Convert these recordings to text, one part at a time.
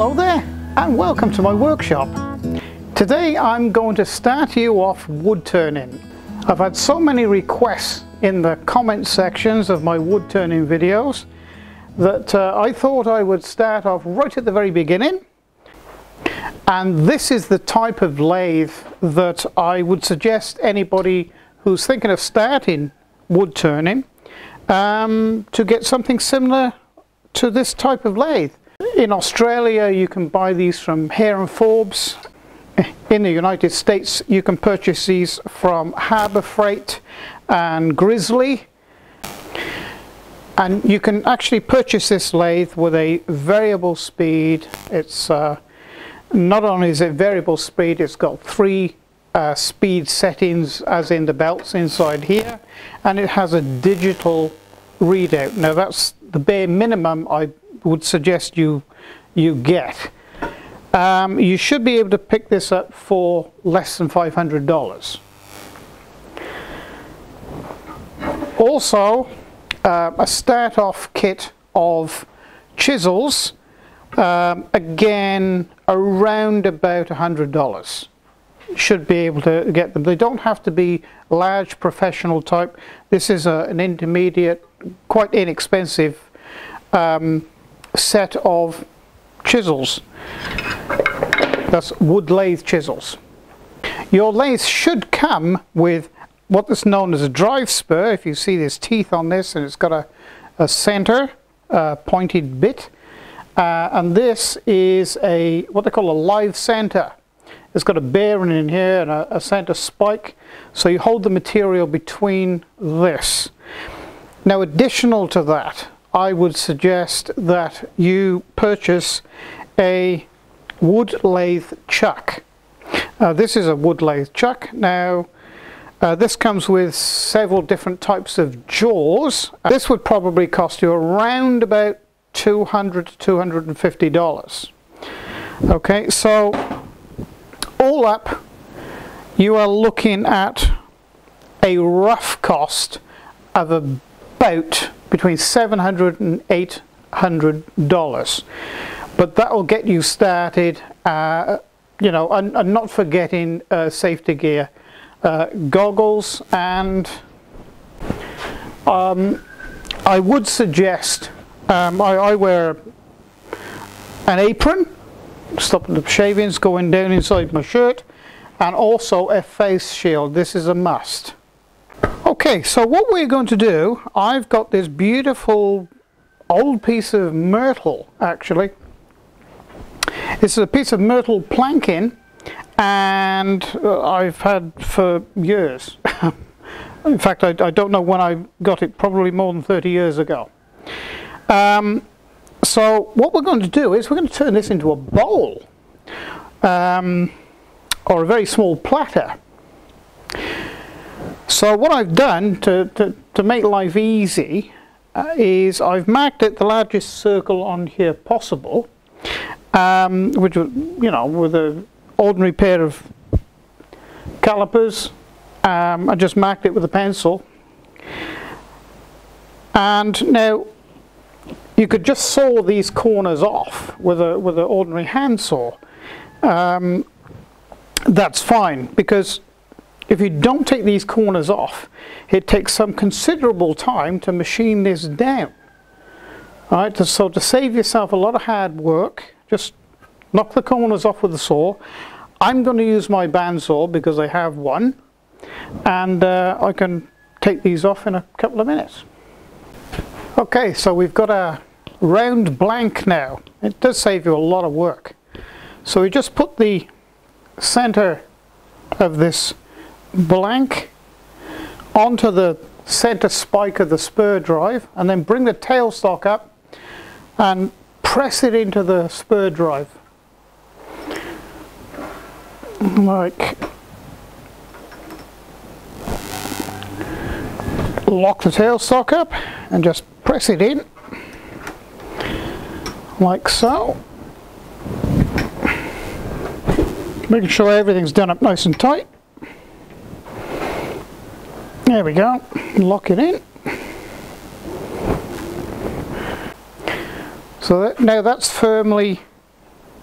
Hello there and welcome to my workshop. Today I'm going to start you off wood turning. I've had so many requests in the comment sections of my wood turning videos that uh, I thought I would start off right at the very beginning and this is the type of lathe that I would suggest anybody who's thinking of starting wood turning um, to get something similar to this type of lathe. In Australia you can buy these from Hare and Forbes. In the United States you can purchase these from Harbor Freight and Grizzly and you can actually purchase this lathe with a variable speed. It's uh, not only is it variable speed, it's got three uh, speed settings as in the belts inside here and it has a digital readout. Now that's the bare minimum I would suggest you you get. Um, you should be able to pick this up for less than $500. Also, uh, a start off kit of chisels, um, again around about $100 should be able to get them. They don't have to be large professional type. This is a, an intermediate, quite inexpensive um, set of chisels. That's wood lathe chisels. Your lathe should come with what is known as a drive spur. If you see there's teeth on this and it's got a, a center uh, pointed bit. Uh, and this is a what they call a live center. It's got a bearing in here and a, a center spike. So you hold the material between this. Now additional to that, I would suggest that you purchase a wood lathe chuck. Uh, this is a wood lathe chuck. Now uh, this comes with several different types of jaws. Uh, this would probably cost you around about 200 to 250 dollars. Okay, so all up you are looking at a rough cost of about between 700 and 800 dollars. But that will get you started uh, you know and, and, not forgetting uh, safety gear uh, goggles. And um, I would suggest um, I, I wear an apron stopping the shavings going down inside my shirt and also a face shield. This is a must okay so what we're going to do I've got this beautiful old piece of myrtle actually. This is a piece of myrtle planking and uh, I've had for years. In fact I, I, don't know when I got it probably more than 30 years ago. Um, so what we're going to do is we're going to turn this into a bowl um, or a very small platter. So what I've done to, to, to make life easy uh, is I've marked it the largest circle on here possible um, which you know with an ordinary pair of calipers um, I just marked it with a pencil and now you could just saw these corners off with a with an ordinary handsaw. Um, that's fine because if you don't take these corners off, it takes some considerable time to machine this down. All right, so to save yourself a lot of hard work, just knock the corners off with the saw. I'm going to use my bandsaw because I have one, and uh, I can take these off in a couple of minutes. Okay, so we've got a round blank now. It does save you a lot of work. So we just put the center of this blank onto the center spike of the spur drive and then bring the tailstock up and press it into the spur drive like lock the tailstock up and just press it in like so. Making sure everything's done up nice and tight. There we go, lock it in. So that, now that's firmly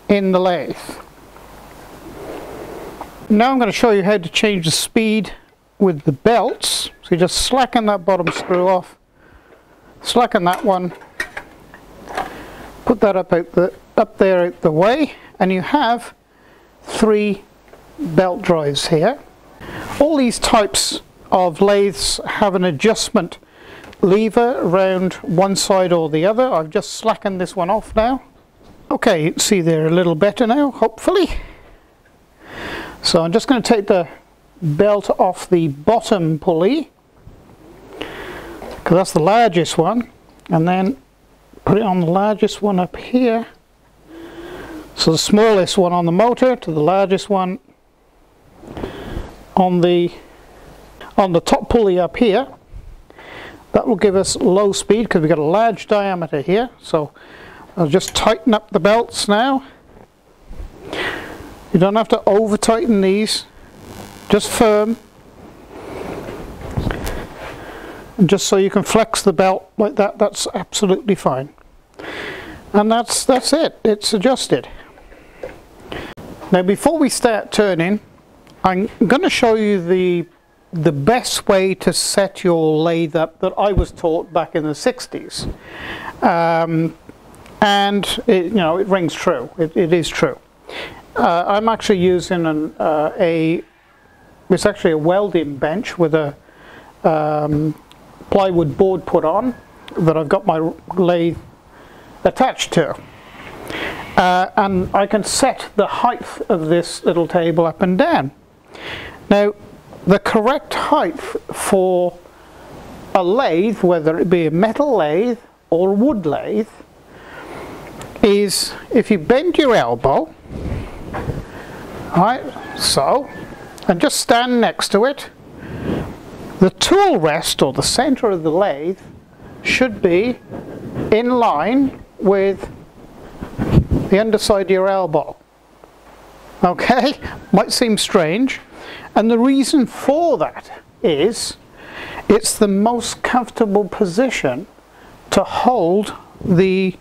in the lathe. Now I'm going to show you how to change the speed with the belts. So you just slacken that bottom screw off, slacken that one, put that up out the up there out the way, and you have three belt drives here. All these types of lathes have an adjustment lever round one side or the other. I've just slackened this one off now. Okay, see they're a little better now, hopefully. So I'm just going to take the belt off the bottom pulley because that's the largest one and then put it on the largest one up here so the smallest one on the motor to the largest one on the on the top pulley up here. That will give us low speed because we've got a large diameter here. So I'll just tighten up the belts now. You don't have to over tighten these. Just firm. And just so you can flex the belt like that that's absolutely fine. And that's that's it. It's adjusted. Now before we start turning I'm going to show you the the best way to set your lathe up that I was taught back in the 60s um, and it, you know it rings true it, it is true uh, I'm actually using an, uh, a it's actually a welding bench with a um, plywood board put on that I've got my lathe attached to. Uh, and I can set the height of this little table up and down. Now, the correct height for a lathe, whether it be a metal lathe or a wood lathe, is if you bend your elbow, right, so, and just stand next to it. The tool rest or the center of the lathe should be in line with the underside of your elbow. Okay, might seem strange, and the reason for that is it's the most comfortable position to hold the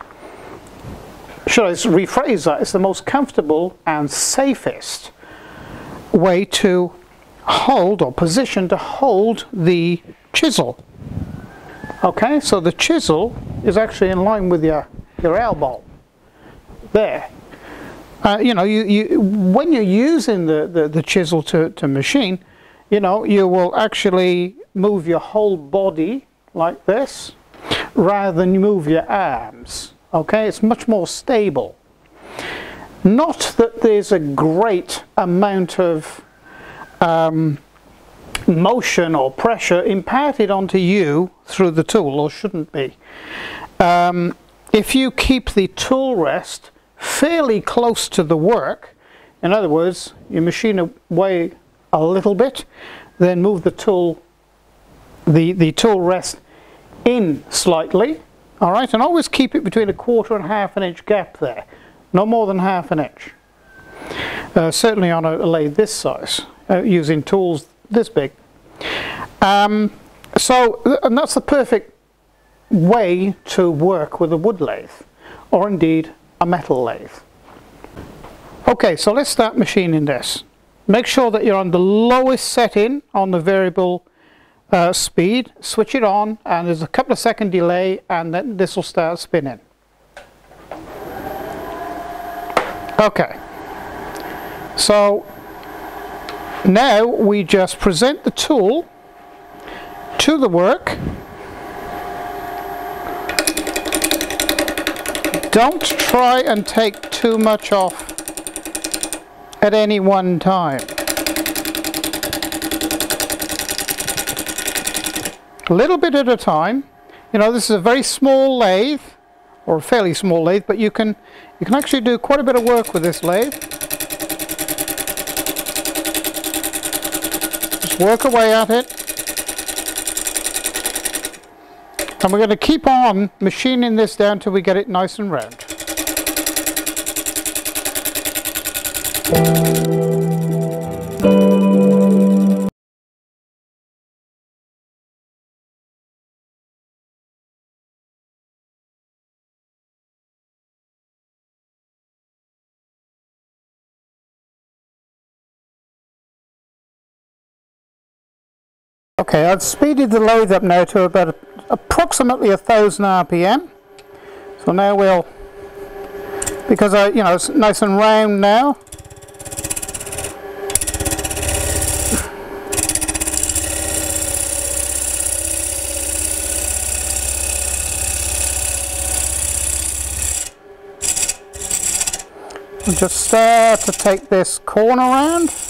should I rephrase that? It's the most comfortable and safest way to hold or position to hold the chisel. Okay, so the chisel is actually in line with your, your elbow. There. Uh, you know, you, you, when you're using the, the, the chisel to, to machine, you know, you will actually move your whole body like this rather than move your arms. Okay, it's much more stable. Not that there's a great amount of um, motion or pressure imparted onto you through the tool, or shouldn't be. Um, if you keep the tool rest fairly close to the work, in other words, you machine away a little bit, then move the tool, the, the tool rest in slightly, all right, and always keep it between a quarter and half an inch gap there no more than half an inch. Uh, certainly on a, lathe this size, uh, using tools this big. Um, so, and that's the perfect way to work with a wood lathe, or indeed a metal lathe. Okay, so let's start machining this. Make sure that you're on the lowest setting on the variable uh, speed, switch it on, and there's a couple of second delay, and then this will start spinning. Okay. So now we just present the tool to the work. Don't try and take too much off at any one time. A little bit at a time. You know, this is a very small lathe or a fairly small lathe, but you can you can actually do quite a bit of work with this lathe. Just work away at it. And we're going to keep on machining this down till we get it nice and round. Okay, I've speeded the lathe up now to about approximately a thousand RPM. So now we'll, because I, you know, it's nice and round now. We'll just start to take this corner around.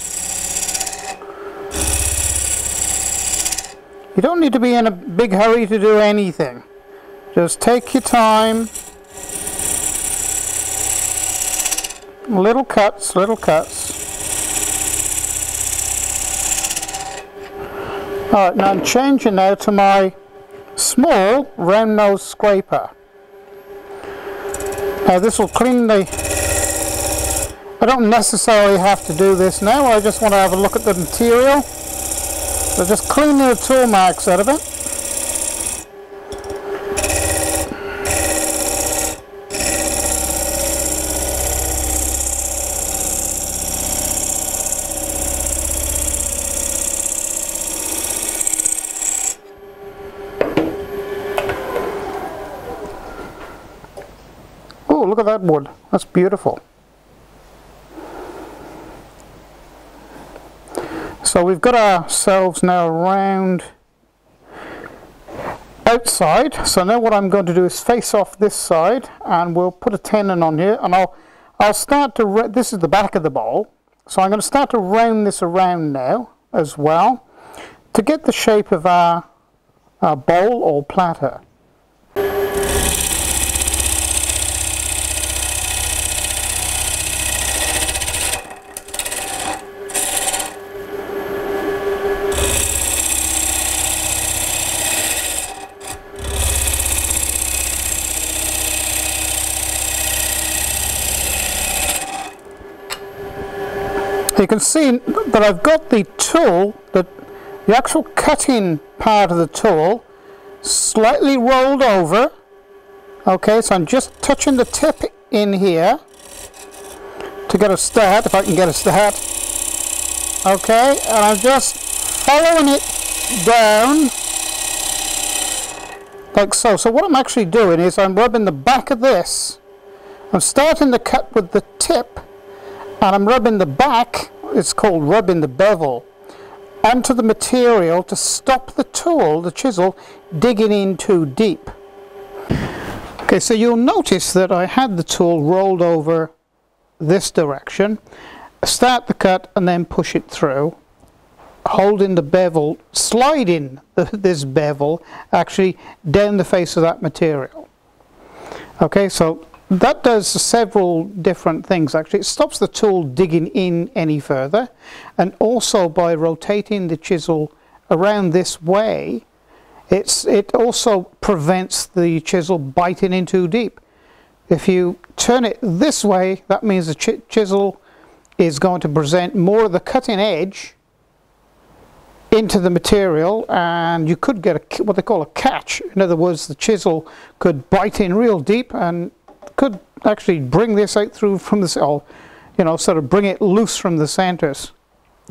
You don't need to be in a big hurry to do anything. Just take your time. Little cuts, little cuts. Alright, now I'm changing now to my small round nose scraper. Now this will clean the... I don't necessarily have to do this now, I just want to have a look at the material. So just clean the tool marks out of it. Oh, look at that wood. That's beautiful. So we've got ourselves now round outside. So now what I'm going to do is face off this side and we'll put a tenon on here and I'll I'll start to, this is the back of the bowl. So I'm going to start to round this around now as well to get the shape of our, our bowl or platter. You can see that I've got the tool, the, the actual cutting part of the tool, slightly rolled over. Okay, so I'm just touching the tip in here to get a start, if I can get a start. Okay, and I'm just following it down like so. So what I'm actually doing is I'm rubbing the back of this. I'm starting to cut with the tip and I'm rubbing the back, it's called rubbing the bevel, onto the material to stop the tool, the chisel, digging in too deep. Okay, so you'll notice that I had the tool rolled over this direction, start the cut and then push it through, holding the bevel, sliding the, this bevel actually down the face of that material. Okay, so that does several different things actually. It stops the tool digging in any further and also by rotating the chisel around this way it's, it also prevents the chisel biting in too deep. If you turn it this way that means the ch chisel is going to present more of the cutting edge into the material and you could get a, what they call a catch. In other words the chisel could bite in real deep and could actually bring this out through from the cell, you know, sort of bring it loose from the centers.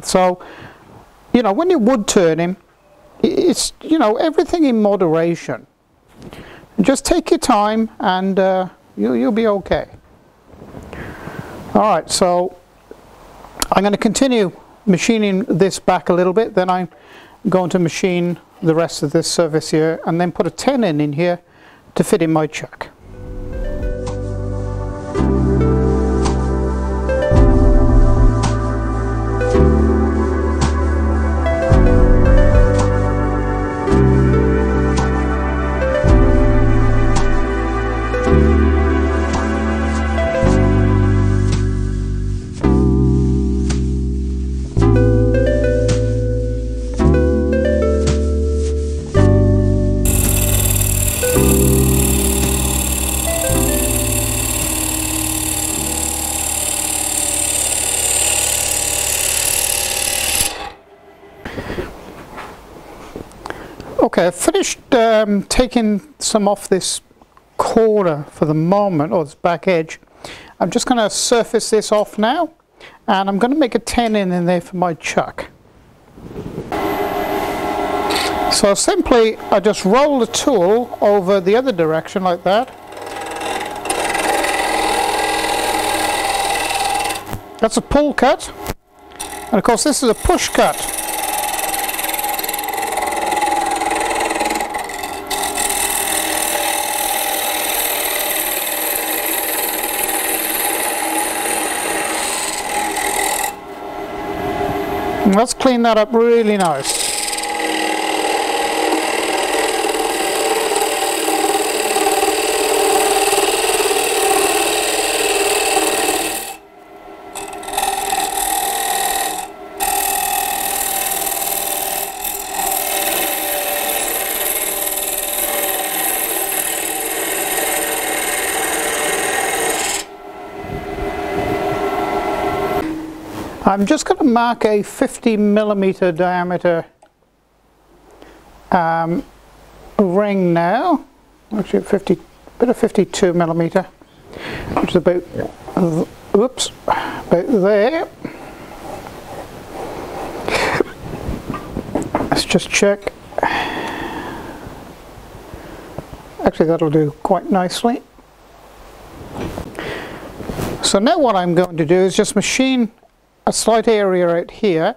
So, you know, when you're turn him, it's, you know, everything in moderation. Just take your time and uh, you'll, you'll be okay. All right, so I'm going to continue machining this back a little bit, then I'm going to machine the rest of this surface here and then put a tenon in here to fit in my chuck. Um, taking some off this corner for the moment, or this back edge. I'm just going to surface this off now, and I'm going to make a tenon in there for my chuck. So simply I just roll the tool over the other direction like that. That's a pull cut. And of course this is a push cut. Let's clean that up really nice. I'm just going to mark a 50 millimeter diameter um, ring now, actually 50, bit of 52 millimeter, which is about, oops, about there. Let's just check. Actually that'll do quite nicely. So now what I'm going to do is just machine a slight area out here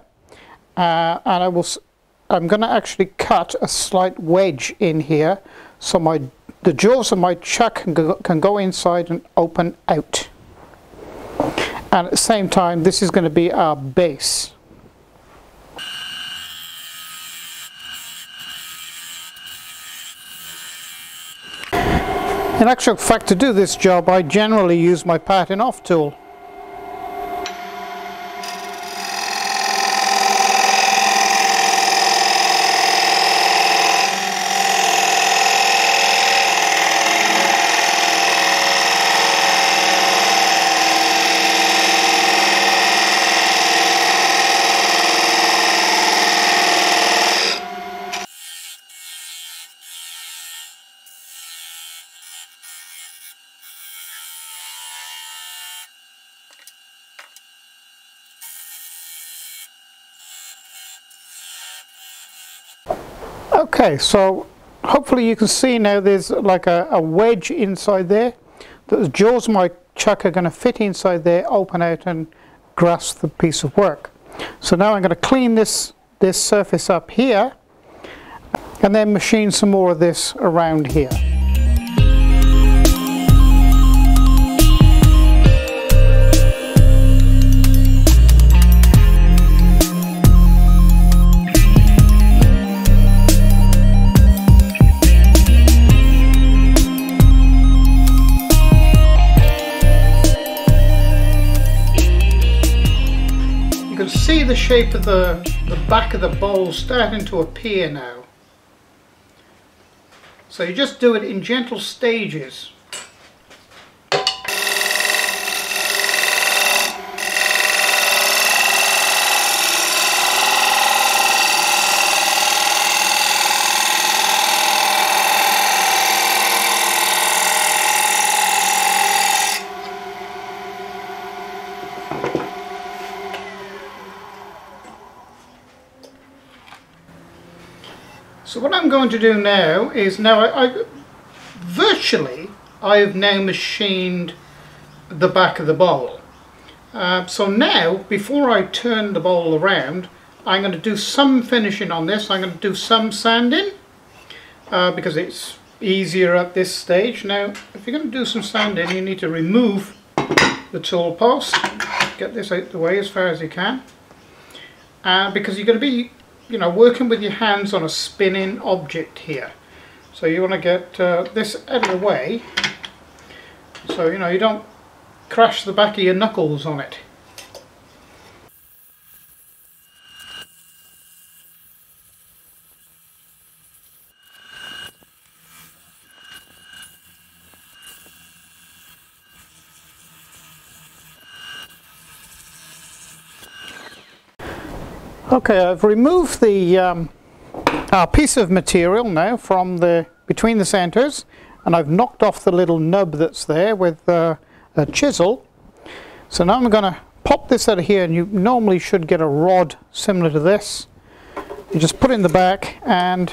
uh, and I will I'm going to actually cut a slight wedge in here so my the jaws of my chuck can go, can go inside and open out. And at the same time this is going to be our base. In actual fact to do this job I generally use my parting off tool Okay, so hopefully you can see now there's like a, a wedge inside there. The jaws of my chuck are going to fit inside there, open out and grasp the piece of work. So now I'm going to clean this, this surface up here and then machine some more of this around here. Shape of the, the back of the bowl starting to appear now. So you just do it in gentle stages. So what I'm going to do now is now I, I virtually I have now machined the back of the bowl. Uh, so now before I turn the bowl around I'm going to do some finishing on this. I'm going to do some sanding uh, because it's easier at this stage. Now if you're going to do some sanding you need to remove the tool post, get this out the way as far as you can uh, because you're going to be you know, working with your hands on a spinning object here. So you want to get uh, this out of the way so you know you don't crash the back of your knuckles on it. Okay, I've removed the um, piece of material now from the between the centers and I've knocked off the little nub that's there with uh, a chisel. So now I'm going to pop this out of here and you normally should get a rod similar to this. You just put in the back and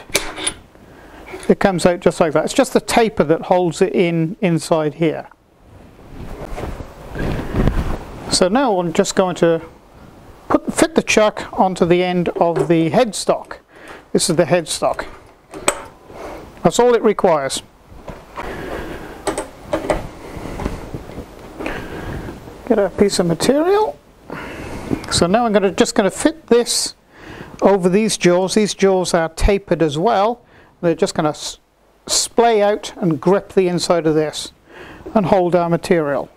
it comes out just like that. It's just the taper that holds it in inside here. So now I'm just going to put fit the chuck onto the end of the headstock. This is the headstock. That's all it requires. Get a piece of material. So now I'm going to just going to fit this over these jaws. These jaws are tapered as well. They're just going to splay out and grip the inside of this and hold our material.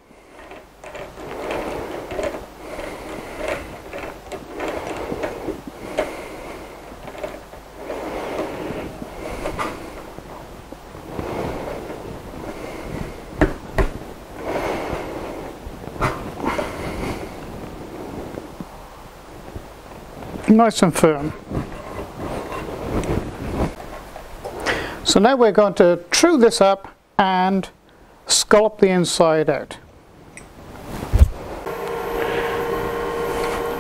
Nice and firm. So now we're going to true this up and scallop the inside out.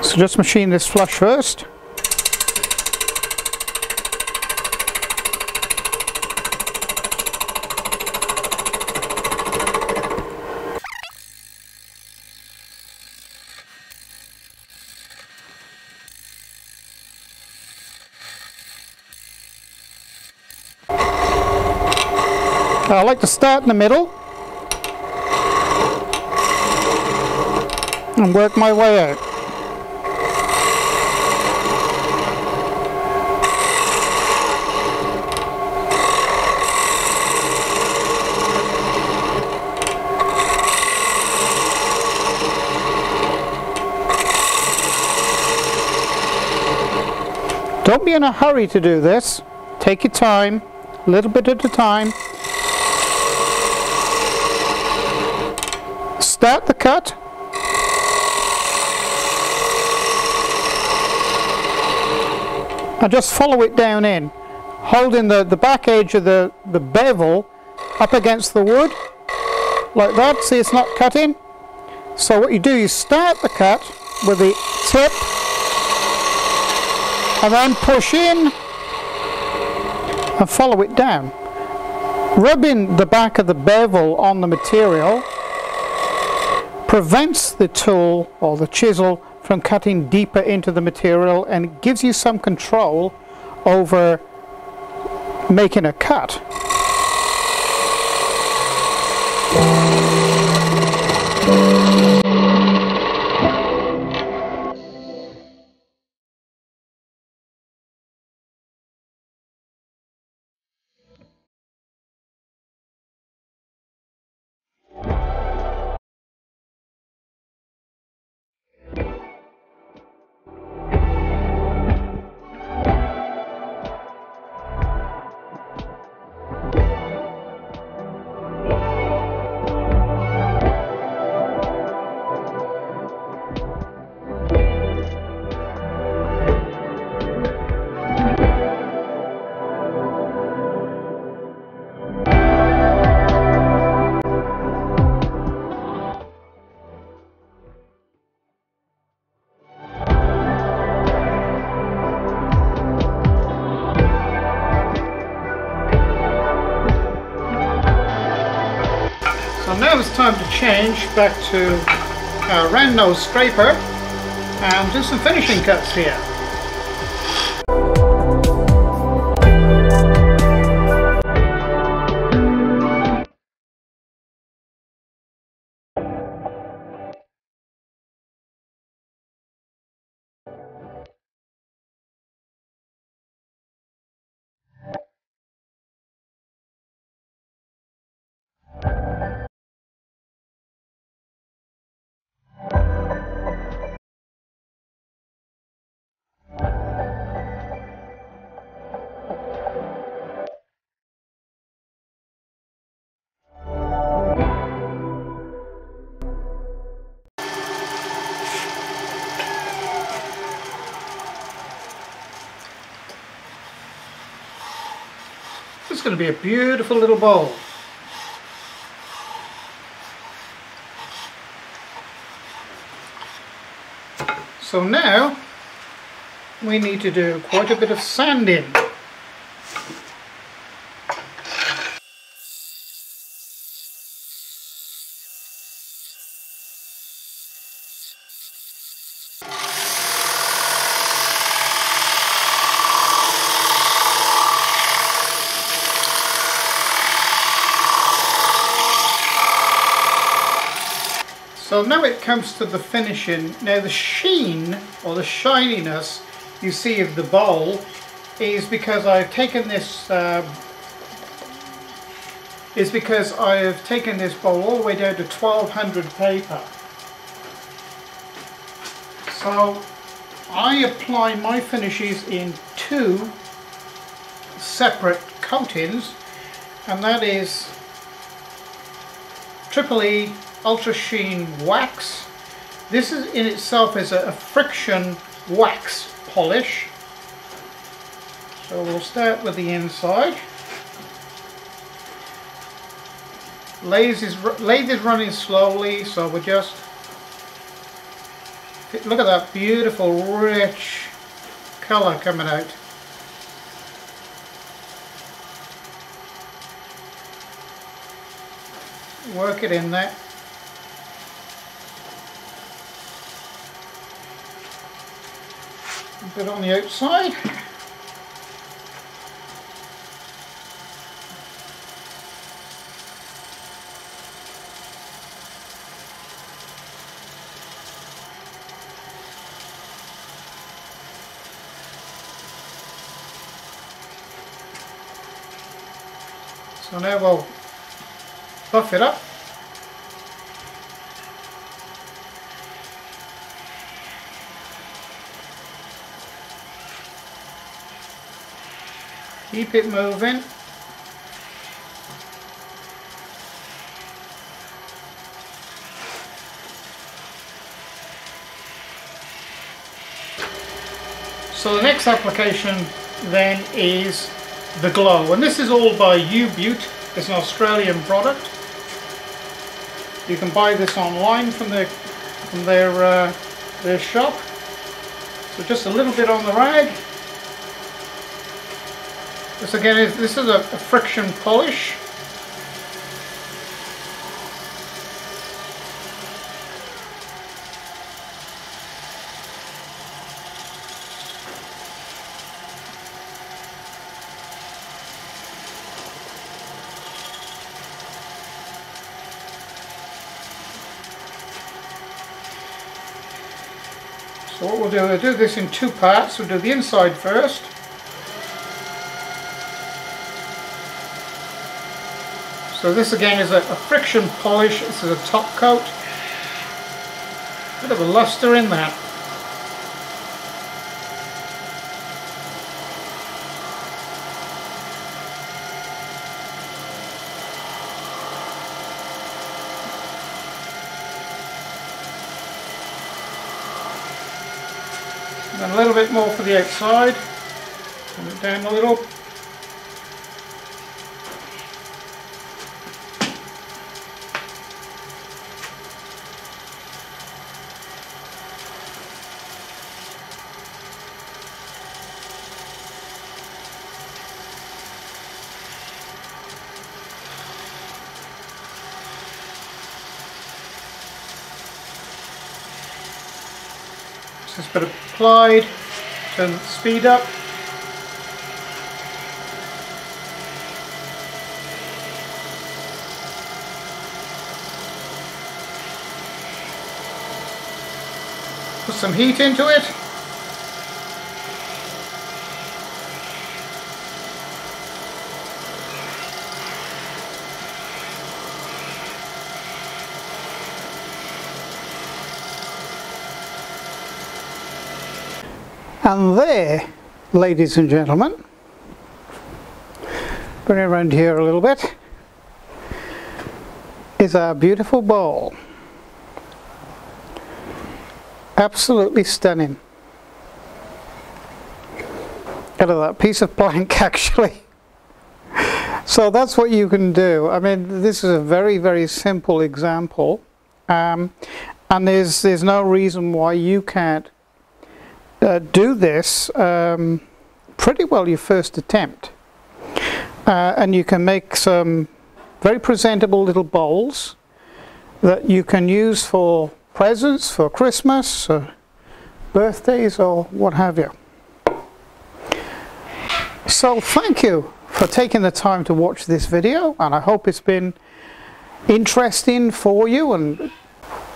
So just machine this flush first. Like to start in the middle and work my way out. Don't be in a hurry to do this. Take your time, a little bit at a time. Start the cut. And just follow it down in, holding the, the back edge of the, the bevel up against the wood, like that. See it's not cutting? So what you do, you start the cut with the tip, and then push in and follow it down. Rubbing the back of the bevel on the material prevents the tool or the chisel from cutting deeper into the material and gives you some control over making a cut. It's time to change back to uh, our round nose scraper and do some finishing cuts here. A beautiful little bowl. So now we need to do quite a bit of sanding. Now it comes to the finishing. Now the sheen or the shininess you see of the bowl is because I've taken this uh, is because I have taken this bowl all the way down to 1200 paper. So I apply my finishes in two separate coatings and that is Triple E Ultra Sheen Wax. This is in itself is a, a friction wax polish. So we'll start with the inside. Lathe is, lathe is running slowly, so we're just look at that beautiful rich colour coming out. Work it in there. Bit on the outside. So now we'll buff it up. Keep it moving. So the next application then is the glow and this is all by U-Beaut. It's an Australian product. You can buy this online from their from their uh, their shop. So just a little bit on the rag this again is this is a, a friction polish So what we'll do, we'll do this in two parts. We'll do the inside first. So this again is a, a friction polish. This is a top coat. Bit of a luster in that. And a little bit more for the outside. Turn it down a little. Just bit applied, turn the speed up. Put some heat into it. And there, ladies and gentlemen, bring it around here a little bit, is our beautiful bowl. Absolutely stunning. Out of that piece of plank actually. So that's what you can do. I mean, this is a very, very simple example. Um, and there's, there's no reason why you can't uh, do this um, pretty well your first attempt. Uh, and you can make some very presentable little bowls that you can use for presents, for Christmas, or birthdays, or what have you. So thank you for taking the time to watch this video, and I hope it's been interesting for you and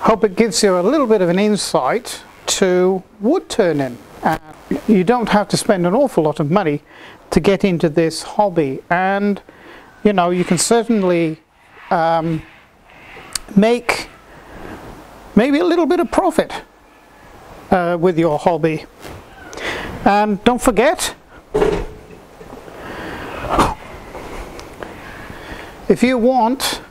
hope it gives you a little bit of an insight to wood turning. Uh, you don't have to spend an awful lot of money to get into this hobby and you know you can certainly um, make maybe a little bit of profit uh, with your hobby and don't forget if you want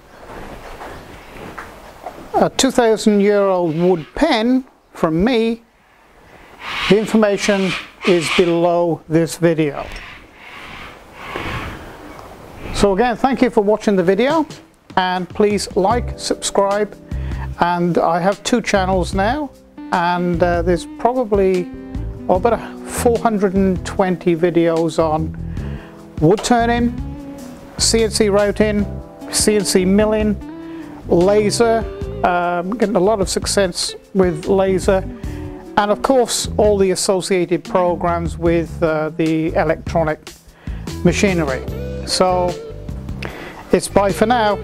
a 2000 year old wood pen from me the information is below this video. So again, thank you for watching the video and please like, subscribe and I have two channels now and uh, there's probably oh, about 420 videos on wood turning, CNC routing, CNC milling, laser, um, getting a lot of success with laser and of course all the associated programs with uh, the electronic machinery. So it's bye for now.